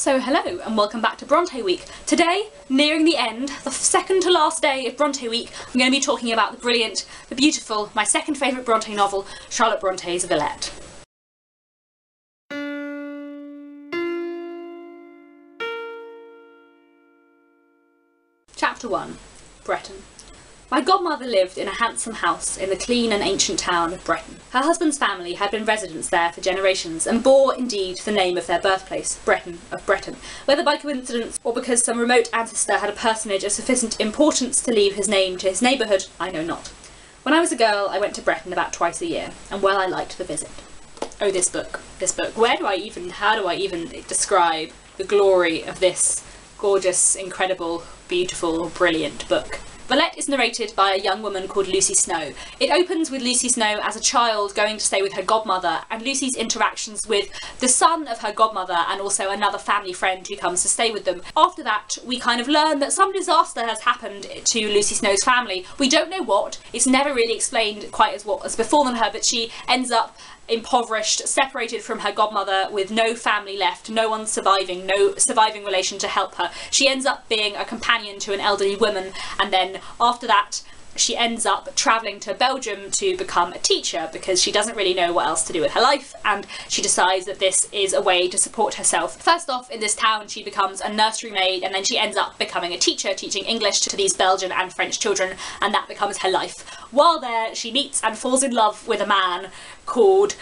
So hello and welcome back to Bronte Week. Today, nearing the end, the second to last day of Bronte Week, I'm going to be talking about the brilliant, the beautiful, my second favourite Bronte novel, Charlotte Bronte's Villette. Chapter 1 Bretton my godmother lived in a handsome house in the clean and ancient town of Bretton. Her husband's family had been residents there for generations and bore indeed the name of their birthplace, Bretton of Bretton. Whether by coincidence or because some remote ancestor had a personage of sufficient importance to leave his name to his neighbourhood, I know not. When I was a girl, I went to Bretton about twice a year, and well I liked the visit. Oh, this book, this book. Where do I even, how do I even describe the glory of this gorgeous, incredible, beautiful, brilliant book? Villette is narrated by a young woman called Lucy Snowe. It opens with Lucy Snowe as a child going to stay with her godmother and Lucy's interactions with the son of her godmother and also another family friend who comes to stay with them. After that, we kind of learn that some disaster has happened to Lucy Snowe's family. We don't know what, it's never really explained quite as what has befallen her, but she ends up impoverished, separated from her godmother with no family left, no one surviving, no surviving relation to help her. She ends up being a companion to an elderly woman and then after that she ends up travelling to Belgium to become a teacher because she doesn't really know what else to do with her life and she decides that this is a way to support herself. First off, in this town, she becomes a nursery maid and then she ends up becoming a teacher, teaching English to these Belgian and French children, and that becomes her life. While there, she meets and falls in love with a man called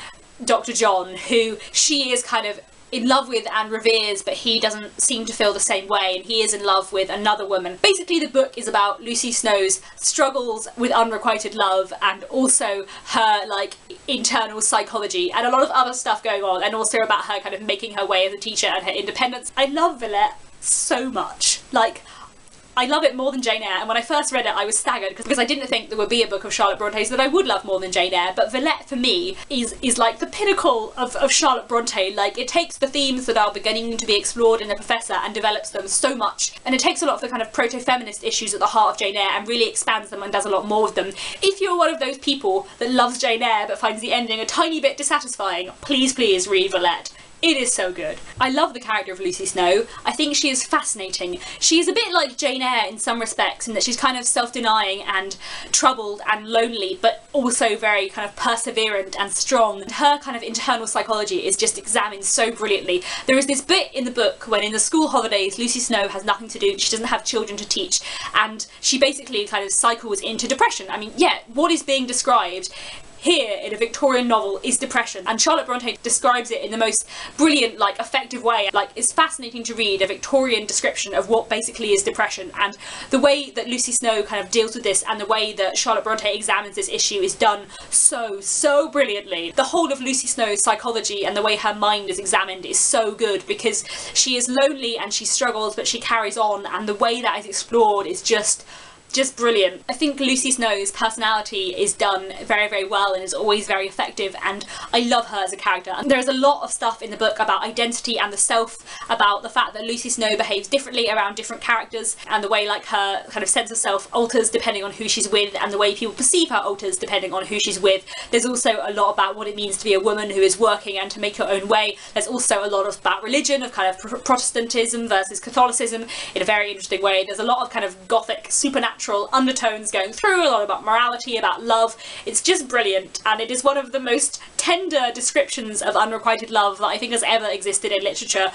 Dr. John, who she is kind of in love with and reveres, but he doesn't seem to feel the same way, and he is in love with another woman. Basically, the book is about Lucy Snowe's struggles with unrequited love and also her like internal psychology and a lot of other stuff going on, and also about her kind of making her way as a teacher and her independence. I love Villette so much. Like, I love it more than Jane Eyre, and when I first read it, I was staggered because I didn't think there would be a book of Charlotte Bronte's that I would love more than Jane Eyre. But Villette, for me, is is like the pinnacle of, of Charlotte Bronte. Like, it takes the themes that are beginning to be explored in The Professor and develops them so much, and it takes a lot of the kind of proto-feminist issues at the heart of Jane Eyre and really expands them and does a lot more with them. If you're one of those people that loves Jane Eyre but finds the ending a tiny bit dissatisfying, please, please read Villette. It is so good. I love the character of Lucy Snowe. I think she is fascinating. She is a bit like Jane Eyre in some respects in that she's kind of self-denying and troubled and lonely, but also very kind of perseverant and strong. Her kind of internal psychology is just examined so brilliantly. There is this bit in the book when in the school holidays Lucy Snowe has nothing to do, she doesn't have children to teach, and she basically kind of cycles into depression. I mean, yeah, what is being described here in a Victorian novel is depression. And Charlotte Bronte describes it in the most brilliant like effective way. Like it's fascinating to read a Victorian description of what basically is depression. And the way that Lucy Snowe kind of deals with this and the way that Charlotte Bronte examines this issue is done so so brilliantly. The whole of Lucy Snowe's psychology and the way her mind is examined is so good because she is lonely and she struggles but she carries on. And the way that is explored is just just brilliant. I think Lucy Snowe's personality is done very, very well and is always very effective and I love her as a character. And there's a lot of stuff in the book about identity and the self, about the fact that Lucy Snowe behaves differently around different characters and the way like her kind of sense of self alters depending on who she's with and the way people perceive her alters depending on who she's with. There's also a lot about what it means to be a woman who is working and to make your own way. There's also a lot of about religion, of kind of Protestantism versus Catholicism in a very interesting way. There's a lot of kind of gothic supernatural undertones going through, a lot about morality, about love. It's just brilliant, and it is one of the most tender descriptions of unrequited love that I think has ever existed in literature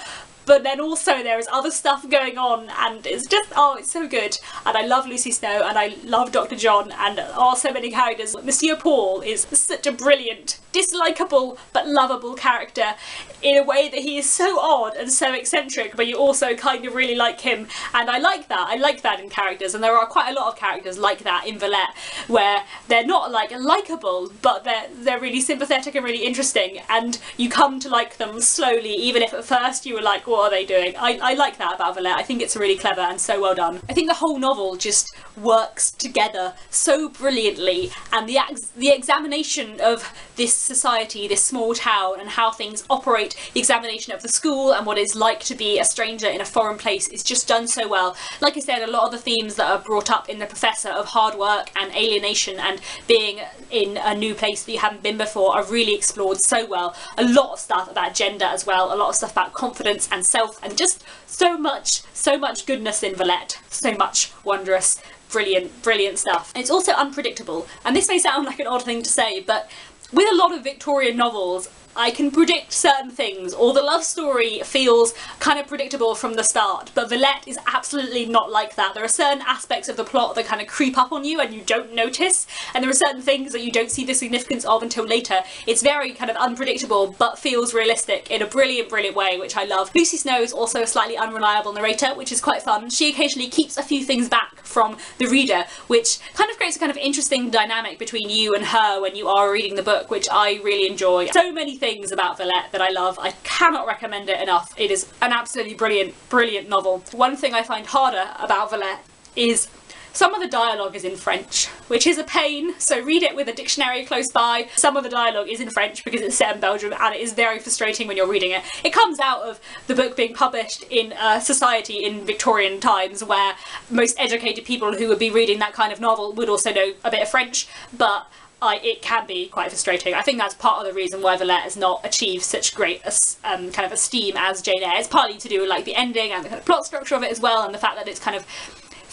but then also there is other stuff going on and it's just oh it's so good. And I love Lucy Snowe and I love Dr John and oh so many characters. Monsieur Paul is such a brilliant dislikable but lovable character in a way that he is so odd and so eccentric but you also kind of really like him. And I like that. I like that in characters. And there are quite a lot of characters like that in Villette where they're not like likable but they're they're really sympathetic and really interesting. And you come to like them slowly even if at first you were like what are they doing? I, I like that about Villette. I think it's really clever and so well done. I think the whole novel just works together so brilliantly and the, ex the examination of this society, this small town and how things operate, the examination of the school and what it's like to be a stranger in a foreign place is just done so well. Like I said, a lot of the themes that are brought up in The Professor of hard work and alienation and being in a new place that you haven't been before are really explored so well. A lot of stuff about gender as well, a lot of stuff about confidence and and self and just so much, so much goodness in Villette. So much wondrous, brilliant, brilliant stuff. It's also unpredictable, and this may sound like an odd thing to say, but with a lot of Victorian novels, I can predict certain things, or the love story feels kind of predictable from the start, but Villette is absolutely not like that. There are certain aspects of the plot that kind of creep up on you and you don't notice, and there are certain things that you don't see the significance of until later. It's very kind of unpredictable, but feels realistic in a brilliant, brilliant way, which I love. Lucy Snowe is also a slightly unreliable narrator, which is quite fun. She occasionally keeps a few things back from the reader, which kind of creates a kind of interesting dynamic between you and her when you are reading the book, which I really enjoy. So many things about Villette that I love. I cannot recommend it enough. It is an absolutely brilliant, brilliant novel. One thing I find harder about Villette is some of the dialogue is in French, which is a pain, so read it with a dictionary close by. Some of the dialogue is in French because it's set in Belgium and it is very frustrating when you're reading it. It comes out of the book being published in a society in Victorian times where most educated people who would be reading that kind of novel would also know a bit of French, but I, it can be quite frustrating. I think that's part of the reason why Villette has not achieved such great um, kind of esteem as Jane Eyre. It's partly to do with like the ending and the kind of plot structure of it as well, and the fact that it's kind of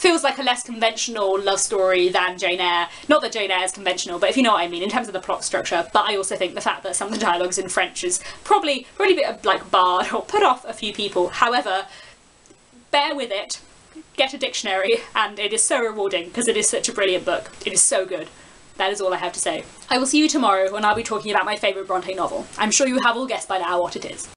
feels like a less conventional love story than Jane Eyre. Not that Jane Eyre is conventional, but if you know what I mean in terms of the plot structure. But I also think the fact that some of the dialogues in French is probably really a bit of like barred or put off a few people. However, bear with it. Get a dictionary, and it is so rewarding because it is such a brilliant book. It is so good. That is all I have to say. I will see you tomorrow when I'll be talking about my favourite Bronte novel. I'm sure you have all guessed by now what it is.